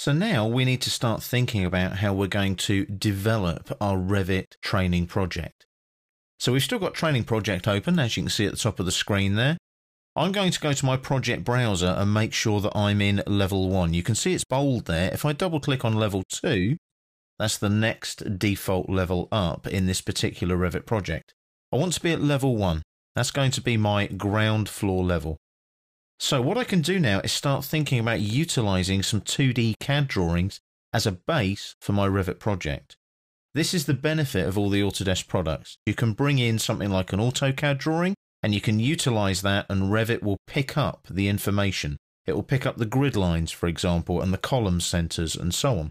So now we need to start thinking about how we're going to develop our Revit training project. So we've still got training project open, as you can see at the top of the screen there. I'm going to go to my project browser and make sure that I'm in level one. You can see it's bold there. If I double click on level two, that's the next default level up in this particular Revit project. I want to be at level one. That's going to be my ground floor level. So what I can do now is start thinking about utilizing some 2D CAD drawings as a base for my Revit project. This is the benefit of all the Autodesk products. You can bring in something like an AutoCAD drawing and you can utilize that and Revit will pick up the information. It will pick up the grid lines, for example, and the column centers and so on.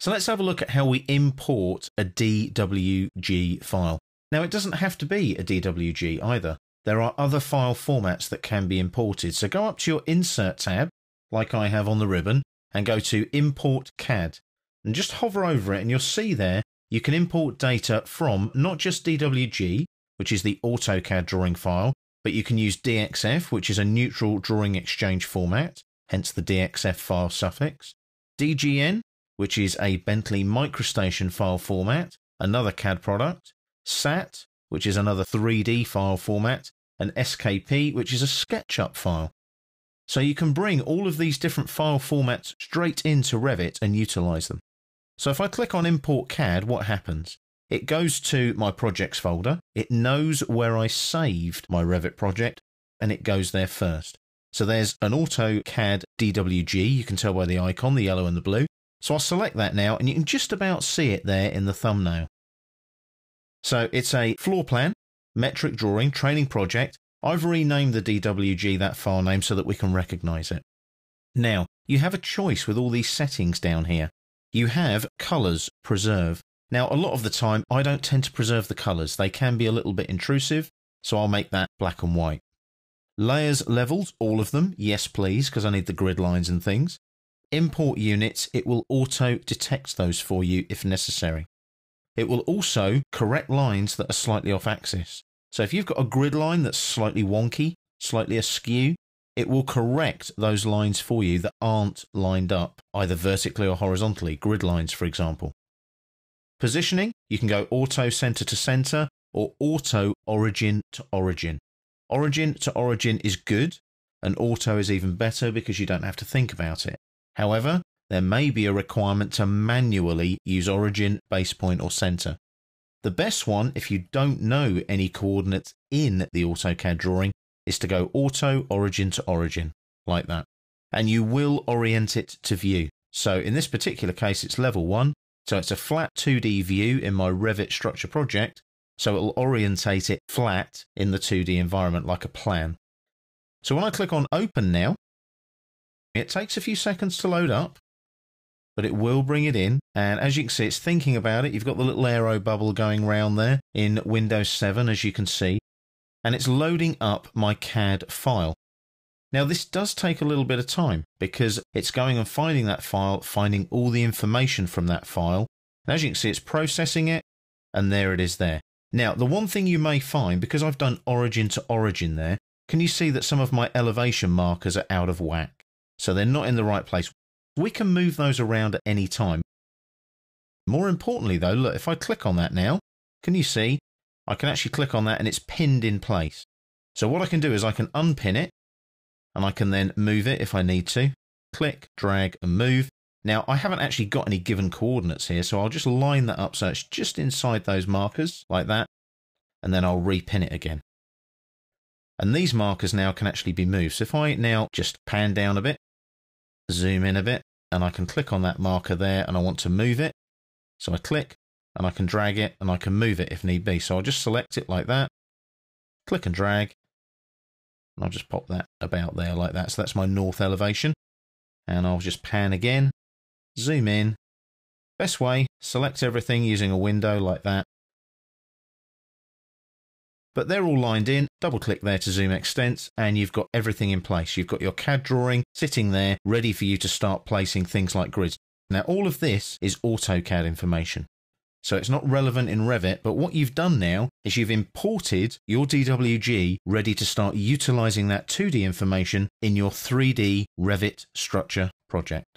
So let's have a look at how we import a DWG file. Now it doesn't have to be a DWG either. There are other file formats that can be imported. So go up to your Insert tab, like I have on the ribbon, and go to Import CAD. And just hover over it, and you'll see there you can import data from not just DWG, which is the AutoCAD drawing file, but you can use DXF, which is a neutral drawing exchange format, hence the DXF file suffix, DGN, which is a Bentley MicroStation file format, another CAD product, SAT, which is another 3D file format, and SKP, which is a SketchUp file. So you can bring all of these different file formats straight into Revit and utilize them. So if I click on Import CAD, what happens? It goes to my projects folder, it knows where I saved my Revit project, and it goes there first. So there's an AutoCAD DWG, you can tell by the icon, the yellow and the blue. So I'll select that now, and you can just about see it there in the thumbnail. So it's a floor plan, metric drawing, training project. I've renamed the DWG that file name so that we can recognize it. Now, you have a choice with all these settings down here. You have colors preserve. Now, a lot of the time, I don't tend to preserve the colors. They can be a little bit intrusive, so I'll make that black and white. Layers levels, all of them, yes please, because I need the grid lines and things. Import units, it will auto detect those for you if necessary. It will also correct lines that are slightly off axis. So if you've got a grid line that's slightly wonky, slightly askew, it will correct those lines for you that aren't lined up, either vertically or horizontally, grid lines, for example. Positioning, you can go auto center to center or auto origin to origin. Origin to origin is good, and auto is even better because you don't have to think about it. However, there may be a requirement to manually use origin, base point, or center. The best one, if you don't know any coordinates in the AutoCAD drawing, is to go auto origin to origin, like that. And you will orient it to view. So in this particular case, it's level one. So it's a flat 2D view in my Revit structure project. So it'll orientate it flat in the 2D environment like a plan. So when I click on open now, it takes a few seconds to load up but it will bring it in. And as you can see, it's thinking about it. You've got the little aero bubble going round there in Windows 7, as you can see. And it's loading up my CAD file. Now, this does take a little bit of time because it's going and finding that file, finding all the information from that file. And as you can see, it's processing it, and there it is there. Now, the one thing you may find, because I've done origin to origin there, can you see that some of my elevation markers are out of whack? So they're not in the right place. We can move those around at any time. More importantly though, look, if I click on that now, can you see? I can actually click on that and it's pinned in place. So what I can do is I can unpin it and I can then move it if I need to. Click, drag and move. Now I haven't actually got any given coordinates here, so I'll just line that up so it's just inside those markers like that. And then I'll repin it again. And these markers now can actually be moved. So if I now just pan down a bit, zoom in a bit, and I can click on that marker there and I want to move it. So I click and I can drag it and I can move it if need be. So I'll just select it like that, click and drag, and I'll just pop that about there like that. So that's my north elevation. And I'll just pan again, zoom in. Best way, select everything using a window like that. But they're all lined in, double click there to zoom extents, and you've got everything in place. You've got your CAD drawing sitting there, ready for you to start placing things like grids. Now, all of this is AutoCAD information. So it's not relevant in Revit, but what you've done now is you've imported your DWG ready to start utilizing that 2D information in your 3D Revit structure project.